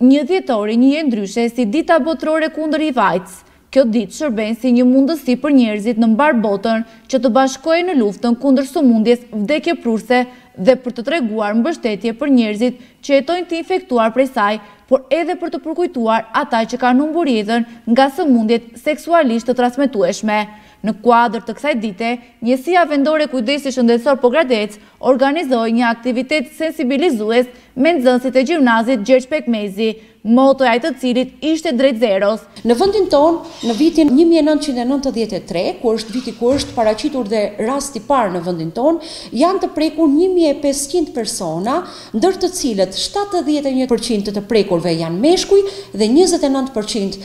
Një dhjetori njihet ndryshe si Dita Botërore Kundër HIV-AIDS. Kjo ditë shërben si një mundësi për njerëzit në mbarë botën që të bashkohen në luftën kundër sëmundjes vdekjeprurëse dhe për të treguar mbështetje për njerëzit që jetojnë të infektuar prej saj, por edhe për të përkujtuar ata që kanë humbur jetën nga sëmundjet seksualisht të transmetueshme. Në kuadër të kësaj dite, Njësia Vendore e Kujdesit Shëndetësor Pogradec organizoi një aktivitet sensibilizues me nxënësit e gjimnazit Gjergj Pekmezi, motoja e të cilit ishte drejt zeros. Në vendin tonë, në vitin një mijë e nëntëqind e nëntëdhjetë e tre, ku është viti ku është paraqitur dhe rasti i parë në vendin tonë, janë të prekur një mijë e pesëqind persona, ndër të cilët shtatëdhjetë e një për qind të të prekurve janë meshkuj dhe njëzet e nëntë për qind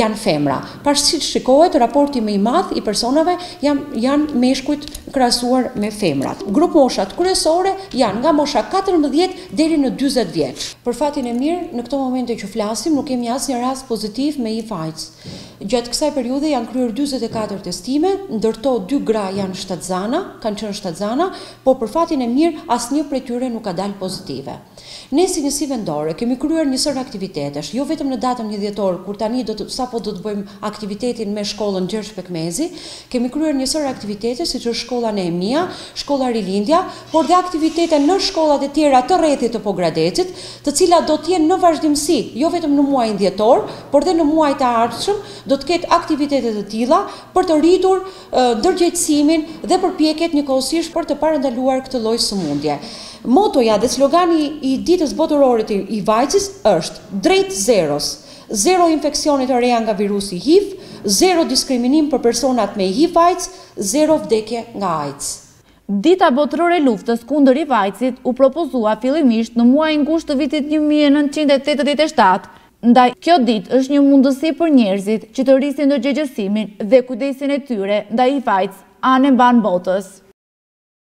janë femra. Pra siç shikohet, raporti më i madh i personave janë janë meshkujt krahasuar me femrat. Grupmoshat kryesore janë nga mosha katërmbëdhjetë deri në dyzet vjeç. Për fatin e mirë, në këto momente që flasim nuk kemi asnjë rast pozitiv me hiv aids. Gjatë kësaj periudhe janë kryer dyzet e katër testime, ndër to dy gra janë shtatzana, kanë qenë shtatzana, po për fatin e mirë asnjë prej tyre nuk ka dalë pozitive. Ne si Njësi Vendore kemi kryer një sërë aktivitetesh, jo vetëm në datën një dhjetor kur tani do të sapo do të bëjmë aktivitetin me shkollën Gjergj Pekmezi, kemi kryer një sërë aktivitetesh siç është shkolla Nehemia, shkolla Rilindja, por dhe aktivitete në shkollat e tjera të rrethit të Pogradecit, të cilat do të jenë në vazhdimësi, jo vetëm në muajin dhjetor, por dhe në muajt e ardhshëm do të ketë aktivitete të tilla për të rritur ndërgjegjësimin dhe përpjekjet njëkohësisht për të parandaluar këtë lloj sëmundje. Motoja dhe slogani i Ditës Botërore të HIV-AIDS-it është, Drejt Zeros! Zero infeksione të reja nga virusi hiv, zero diskriminim për personat me hiv-AIDS, zero vdekje nga AIDS. Dita Botërore e Luftës kundër hiv-AIDS-it u propozua fillimisht në muajin gusht të vitit një mijë e nëntëqind e tetëdhjetë e shtatë, Ndaj, kjo ditë është një mundësi për njerëzit që të rrisin ndërgjegjësimin dhe kujdesin e tyre ndaj HIV-AIDS anembanë botës.